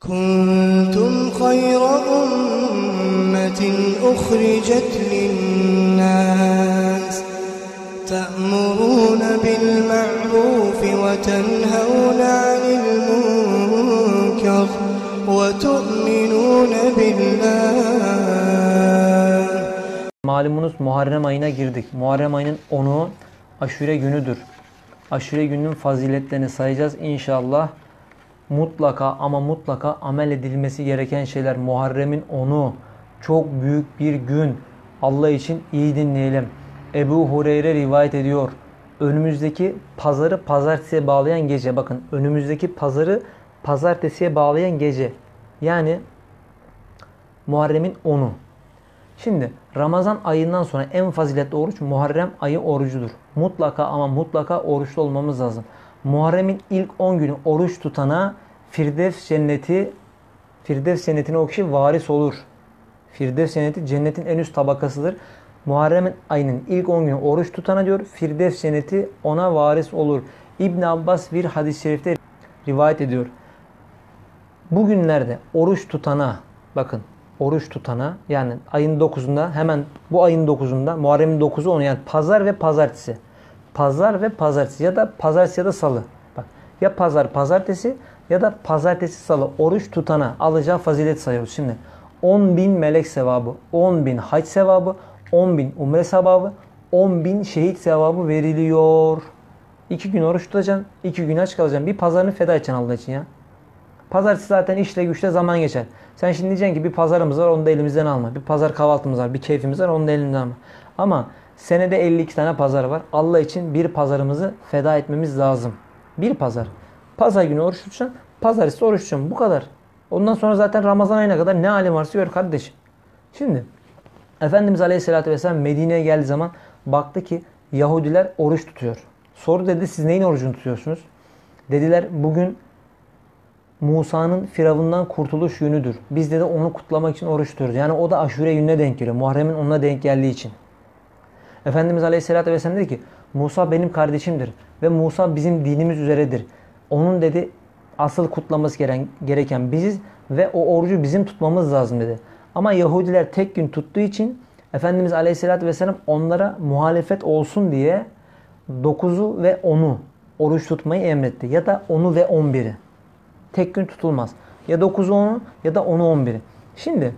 كنتم خير أمة أخرجت للناس تأمرون بالمعروف وتنهون عن المنكر وتؤمنون بالله Malumunuz Muharrem ayına girdik. Muharrem ayının 10'u aşure günüdür. Aşure gününün faziletlerini sayacağız inşallah. Mutlaka ama mutlaka amel edilmesi gereken şeyler. Muharrem'in 10'u çok büyük bir gün. Allah için iyi dinleyelim. Ebu Hureyre rivayet ediyor. Önümüzdeki pazarı pazartesiye bağlayan gece. Bakın önümüzdeki pazarı pazartesiye bağlayan gece. Yani Muharrem'in 10'u. Şimdi Ramazan ayından sonra en faziletli oruç Muharrem ayı orucudur. Mutlaka ama mutlaka oruçlu olmamız lazım. Muharrem'in ilk 10 günü oruç tutana Firdevs cenneti Firdevs cennetine o kişi varis olur. Firdevs cenneti cennetin en üst tabakasıdır. Muharrem ayının ilk 10 günü oruç tutana diyor Firdevs cenneti ona varis olur. İbn Abbas bir hadis-i şerifte rivayet ediyor. Bugünlerde oruç tutana bakın oruç tutana yani ayın 9'unda hemen bu ayın 9'unda Muharrem'in 9'u onu yani pazar ve pazartesi. Pazar ve pazartesi ya da pazartesi ya da salı. Bak ya pazar pazartesi ya da pazartesi salı oruç tutana alacağı fazilet sayıyoruz. Şimdi 10 bin melek sevabı, 10 bin hac sevabı, 10 bin umre sevabı, 10 bin şehit sevabı veriliyor. 2 gün oruç tutacaksın, 2 gün aç kalacaksın. Bir pazarını feda edeceksin Allah için ya. Pazartesi zaten işle güçle zaman geçer. Sen şimdi diyeceksin ki bir pazarımız var onu da elimizden alma. Bir pazar kahvaltımız var, bir keyfimiz var onu da elimizden alma. Ama senede 52 tane pazar var. Allah için bir pazarımızı feda etmemiz lazım. Bir pazar. Pazar günü oruç tutacaksın, pazartesi oruç tutacaksın. Bu kadar. Ondan sonra zaten Ramazan ayına kadar ne halim varsa gör kardeşim. Şimdi Efendimiz Aleyhisselatü Vesselam Medine'ye geldiği zaman baktı ki Yahudiler oruç tutuyor. Soru dedi siz neyin orucunu tutuyorsunuz? Dediler bugün Musa'nın Firavundan kurtuluş günüdür. Biz de onu kutlamak için oruç tutuyoruz. Yani o da aşure gününe denk geliyor. Muharrem'in onunla denk geldiği için. Efendimiz Aleyhisselatü Vesselam dedi ki Musa benim kardeşimdir ve Musa bizim dinimiz üzeredir. Onun dedi asıl kutlaması gereken, gereken biziz ve o orucu bizim tutmamız lazım dedi. Ama Yahudiler tek gün tuttuğu için Efendimiz Aleyhisselatü Vesselam onlara muhalefet olsun diye 9'u ve 10'u oruç tutmayı emretti. Ya da 10'u ve 11'i. Tek gün tutulmaz. Ya 9'u 10'u ya da 10'u 11'i. Şimdi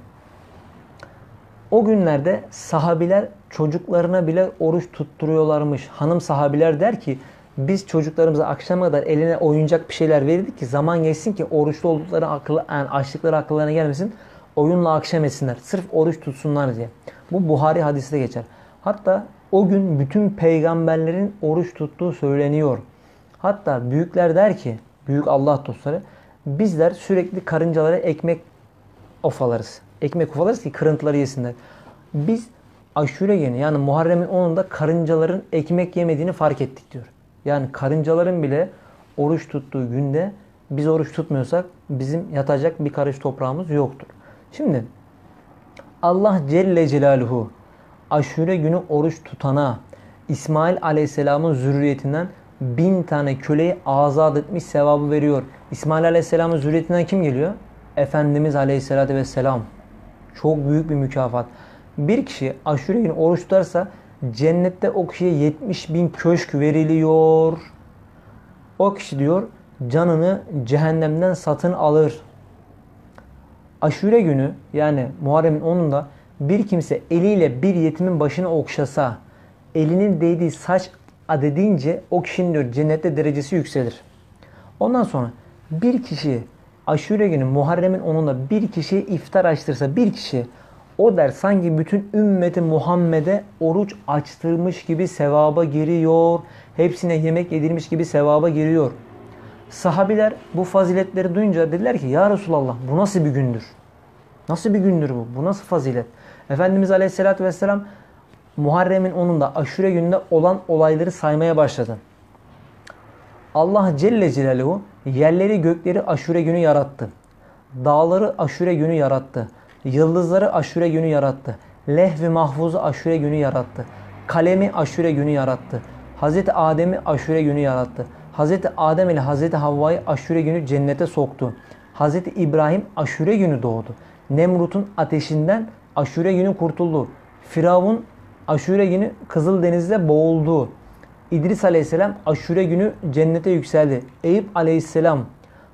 o günlerde sahabiler çocuklarına bile oruç tutturuyorlarmış. Hanım sahabiler der ki biz çocuklarımıza akşama kadar eline oyuncak bir şeyler verirdik ki zaman geçsin ki oruçlu oldukları akıllı, yani açlıkları akıllarına gelmesin. Oyunla akşam etsinler. Sırf oruç tutsunlar diye. Bu Buhari hadiste geçer. Hatta o gün bütün peygamberlerin oruç tuttuğu söyleniyor. Hatta büyükler der ki, büyük Allah dostları, bizler sürekli karıncalara ekmek ofalarız. Ekmek ofalarız ki kırıntıları yesinler. Biz aşure günü yani Muharrem'in 10'unda karıncaların ekmek yemediğini fark ettik diyor. Yani karıncaların bile oruç tuttuğu günde biz oruç tutmuyorsak bizim yatacak bir karış toprağımız yoktur. Şimdi Allah Celle Celaluhu aşure günü oruç tutana İsmail Aleyhisselam'ın zürriyetinden bin tane köleyi azat etmiş sevabı veriyor. İsmail Aleyhisselam'ın zürriyetinden kim geliyor? Efendimiz Aleyhisselatü Vesselam. Çok büyük bir mükafat. Bir kişi aşure günü oruç tutarsa cennette o kişiye 70 bin köşk veriliyor. O kişi diyor canını cehennemden satın alır. Aşure günü yani Muharrem'in 10'unda bir kimse eliyle bir yetimin başını okşasa elinin değdiği saç adedince o kişinin diyor cennette derecesi yükselir. Ondan sonra bir kişi aşure günü Muharrem'in 10'unda bir kişiye iftar açtırsa bir kişi o der sanki bütün ümmeti Muhammed'e oruç açtırmış gibi sevaba giriyor. Hepsine yemek yedirmiş gibi sevaba giriyor. Sahabiler bu faziletleri duyunca dediler ki ya Resulallah bu nasıl bir gündür? Nasıl bir gündür bu? Bu nasıl fazilet? Efendimiz Aleyhisselatü Vesselam Muharrem'in 10'unda aşure gününde olan olayları saymaya başladı. Allah Celle Celaluhu yerleri gökleri aşure günü yarattı. Dağları aşure günü yarattı. Yıldızları aşure günü yarattı. Lehv-i mahfuzu aşure günü yarattı. Kalemi aşure günü yarattı. Hazreti Adem'i aşure günü yarattı. Hazreti Adem ile Hazreti Havva'yı aşure günü cennete soktu. Hazreti İbrahim aşure günü doğdu. Nemrut'un ateşinden aşure günü kurtuldu. Firavun aşure günü Kızıldeniz'de boğuldu. İdris aleyhisselam aşure günü cennete yükseldi. Eyüp aleyhisselam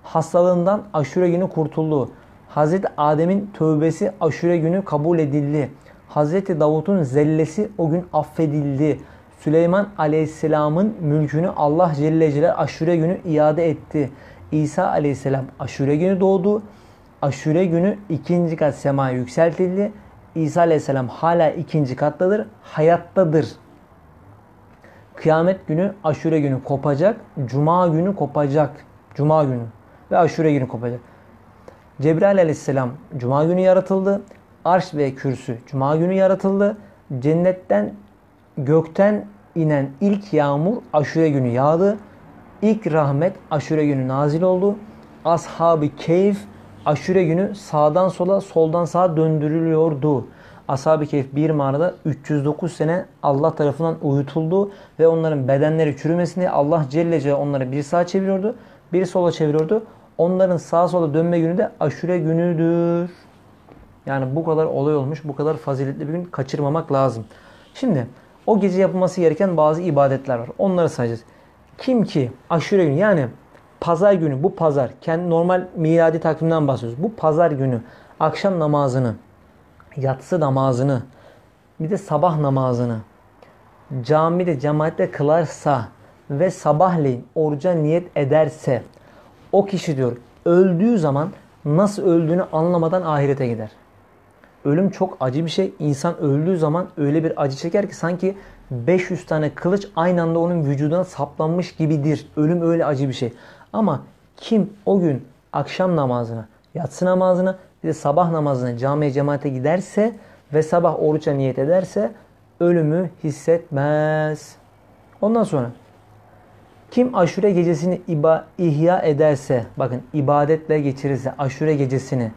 hastalığından aşure günü kurtuldu. Hazreti Adem'in tövbesi aşure günü kabul edildi. Hazreti Davut'un zellesi o gün affedildi. Süleyman aleyhisselamın mülkünü Allah Celle Celaluhu aşure günü iade etti. İsa aleyhisselam aşure günü doğdu. Aşure günü ikinci kat semaya yükseltildi. İsa aleyhisselam hala ikinci kattadır. Hayattadır. Kıyamet günü aşure günü kopacak. Cuma günü kopacak. Cuma günü ve aşure günü kopacak. Cebrail aleyhisselam cuma günü yaratıldı. Arş ve kürsü cuma günü yaratıldı. Cennetten gökten inen ilk yağmur aşure günü yağdı. İlk rahmet aşure günü nazil oldu. Ashab-ı keyif aşure günü sağdan sola soldan sağa döndürülüyordu. Ashab-ı Kehf bir mağarada 309 sene Allah tarafından uyutuldu ve onların bedenleri çürümesini Allah Celle Celle onları bir sağa çeviriyordu, bir sola çeviriyordu. Onların sağa sola dönme günü de aşure günüdür. Yani bu kadar olay olmuş, bu kadar faziletli bir gün kaçırmamak lazım. Şimdi o gece yapılması gereken bazı ibadetler var. Onları sayacağız. Kim ki aşure günü yani pazar günü bu pazar kendi normal miladi takvimden bahsediyoruz. Bu pazar günü akşam namazını, yatsı namazını, bir de sabah namazını camide cemaatle kılarsa ve sabahleyin oruca niyet ederse o kişi diyor öldüğü zaman nasıl öldüğünü anlamadan ahirete gider. Ölüm çok acı bir şey. İnsan öldüğü zaman öyle bir acı çeker ki sanki 500 tane kılıç aynı anda onun vücuduna saplanmış gibidir. Ölüm öyle acı bir şey. Ama kim o gün akşam namazına, yatsı namazına bir de sabah namazına camiye cemaate giderse ve sabah oruça niyet ederse ölümü hissetmez. Ondan sonra kim aşure gecesini iba, ihya ederse, bakın ibadetle geçirirse aşure gecesini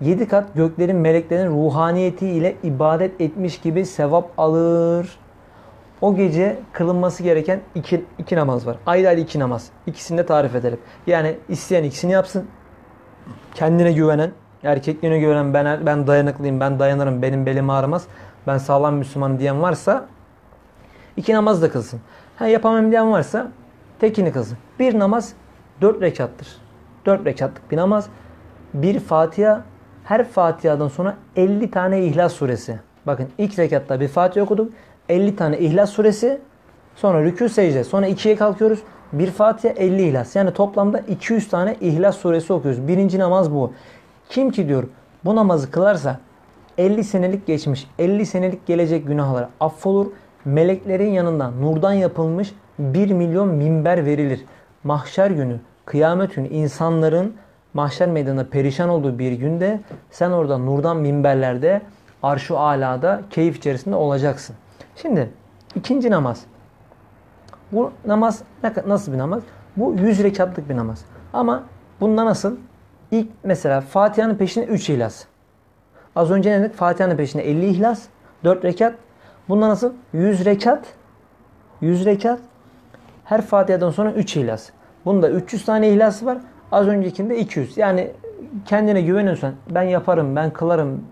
7 kat göklerin meleklerin ruhaniyeti ile ibadet etmiş gibi sevap alır. O gece kılınması gereken iki, iki namaz var. Ayrı ayrı iki namaz. İkisini de tarif edelim. Yani isteyen ikisini yapsın. Kendine güvenen, erkekliğine güvenen ben, ben dayanıklıyım, ben dayanırım, benim belim ağrımaz. Ben sağlam Müslüman diyen varsa iki namaz da kılsın. Ha, yapamam diyen varsa tekini kılsın. Bir namaz dört rekattır. Dört rekatlık bir namaz. Bir Fatiha, her Fatiha'dan sonra 50 tane İhlas suresi. Bakın ilk rekatta bir Fatiha okuduk. 50 tane İhlas suresi. Sonra rükû secde. Sonra ikiye kalkıyoruz. Bir Fatiha 50 İhlas. Yani toplamda 200 tane İhlas suresi okuyoruz. Birinci namaz bu. Kim ki diyor bu namazı kılarsa 50 senelik geçmiş, 50 senelik gelecek günahları affolur. Meleklerin yanından nurdan yapılmış 1 milyon minber verilir. Mahşer günü, kıyamet günü insanların mahşer meydanında perişan olduğu bir günde sen orada nurdan minberlerde arşu alada keyif içerisinde olacaksın. Şimdi ikinci namaz. Bu namaz nasıl bir namaz? Bu 100 rekatlık bir namaz. Ama bunda nasıl? İlk mesela Fatiha'nın peşine 3 ihlas. Az önce ne dedik? Fatiha'nın peşine 50 ihlas, 4 rekat. Bunda nasıl? 100 rekat. 100 rekat. Her Fatiha'dan sonra 3 ihlas. Bunda 300 tane ihlası var. Az öncekinde 200. Yani kendine güveniyorsan ben yaparım, ben kılarım,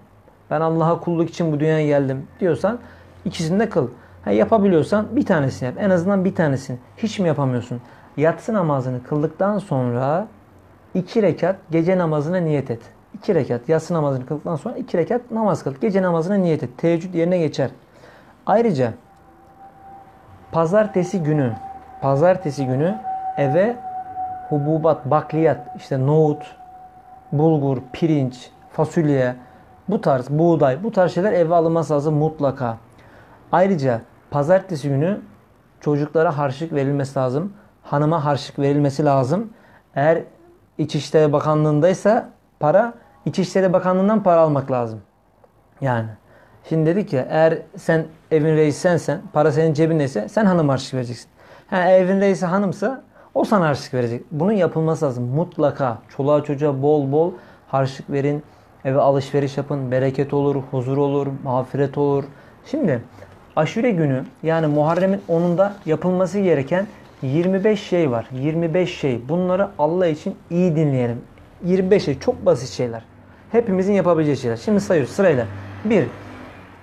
ben Allah'a kulluk için bu dünyaya geldim diyorsan ikisini de kıl. Ha, yapabiliyorsan bir tanesini yap. En azından bir tanesini. Hiç mi yapamıyorsun? Yatsı namazını kıldıktan sonra iki rekat gece namazına niyet et. İki rekat yatsı namazını kıldıktan sonra iki rekat namaz kıl. Gece namazına niyet et. Teheccüd yerine geçer. Ayrıca pazartesi günü pazartesi günü eve hububat, bakliyat, işte nohut, bulgur, pirinç, fasulye, bu tarz buğday, bu tarz şeyler eve alınması lazım mutlaka. Ayrıca pazartesi günü çocuklara harçlık verilmesi lazım. Hanıma harçlık verilmesi lazım. Eğer İçişleri Bakanlığındaysa para, İçişleri Bakanlığından para almak lazım. Yani. Şimdi dedik ya eğer sen evin reisi sensen, para senin cebindeyse sen hanım harçlık vereceksin. Ha, evin reisi hanımsa o sana harçlık verecek. Bunun yapılması lazım. Mutlaka çoluğa çocuğa bol bol harçlık verin. Eve alışveriş yapın. Bereket olur, huzur olur, mağfiret olur. Şimdi aşure günü yani Muharrem'in 10'unda yapılması gereken 25 şey var. 25 şey. Bunları Allah için iyi dinleyelim. 25 şey. Çok basit şeyler. Hepimizin yapabileceği şeyler. Şimdi sayıyoruz sırayla. 1.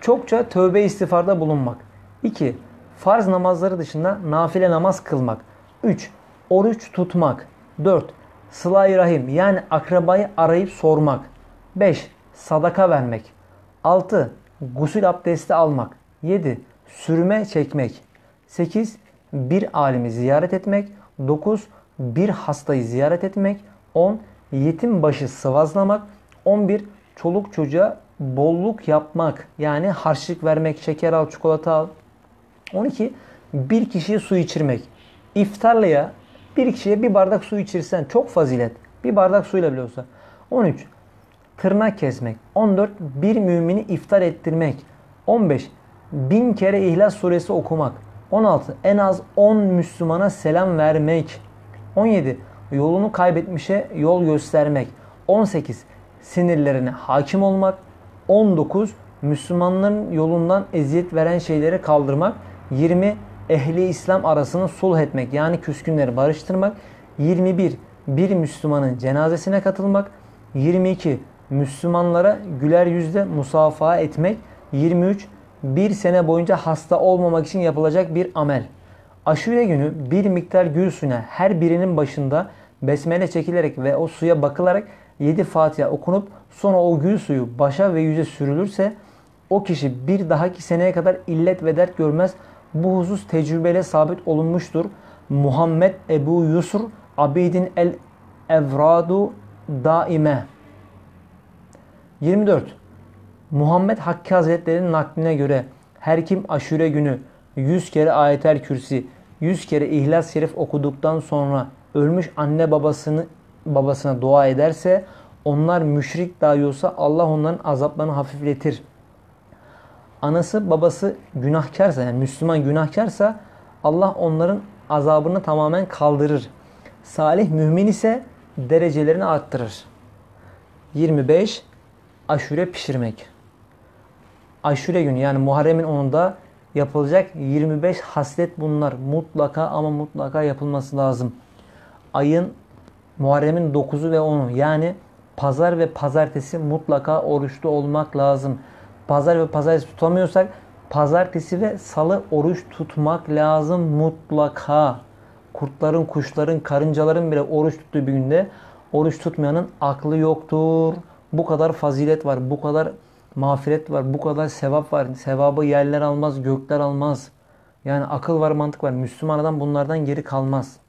Çokça tövbe istiğfarda bulunmak. 2. Farz namazları dışında nafile namaz kılmak. 3. Oruç tutmak. 4. Sıla-i rahim yani akrabayı arayıp sormak. 5. Sadaka vermek. 6. Gusül abdesti almak. 7. Sürme çekmek. 8. Bir alimi ziyaret etmek. 9. Bir hastayı ziyaret etmek. 10. Yetim başı sıvazlamak. 11. Çoluk çocuğa bolluk yapmak. Yani harçlık vermek, şeker al, çikolata al. 12. Bir kişiye su içirmek. İftarlıya bir kişiye bir bardak su içirsen çok fazilet. Bir bardak suyla bile olsa. 13. Tırnak kesmek. 14. Bir mümini iftar ettirmek. 15. Bin kere İhlas suresi okumak. 16. En az 10 Müslümana selam vermek. 17. Yolunu kaybetmişe yol göstermek. 18. Sinirlerine hakim olmak. 19. Müslümanların yolundan eziyet veren şeyleri kaldırmak. 20. Ehli İslam arasını sulh etmek yani küskünleri barıştırmak. 21. Bir Müslümanın cenazesine katılmak. 22. Müslümanlara güler yüzle musafaha etmek. 23. Bir sene boyunca hasta olmamak için yapılacak bir amel. Aşure günü bir miktar gül suyuna her birinin başında besmele çekilerek ve o suya bakılarak 7 Fatiha okunup sonra o gül suyu başa ve yüze sürülürse o kişi bir dahaki seneye kadar illet ve dert görmez. Bu husus tecrübeyle sabit olunmuştur. Muhammed Ebu Yusur Abidin el Evradu Daime 24. Muhammed Hakkı Hazretleri'nin nakline göre her kim aşure günü 100 kere ayetel kürsi, 100 kere İhlas Şerif okuduktan sonra ölmüş anne babasını babasına dua ederse onlar müşrik dahi olsa Allah onların azaplarını hafifletir. Anası babası günahkarsa yani Müslüman günahkarsa Allah onların azabını tamamen kaldırır. Salih mümin ise derecelerini arttırır. 25. Aşure pişirmek. Aşure günü yani Muharrem'in 10'unda yapılacak 25 haslet bunlar. Mutlaka ama mutlaka yapılması lazım. Ayın Muharrem'in 9'u ve 10'u yani pazar ve pazartesi mutlaka oruçlu olmak lazım. Pazar ve pazartesi tutamıyorsak pazartesi ve salı oruç tutmak lazım mutlaka. Kurtların, kuşların, karıncaların bile oruç tuttuğu bir günde oruç tutmayanın aklı yoktur. Bu kadar fazilet var, bu kadar mağfiret var, bu kadar sevap var. Sevabı yerler almaz, gökler almaz. Yani akıl var, mantık var. Müslüman adam bunlardan geri kalmaz.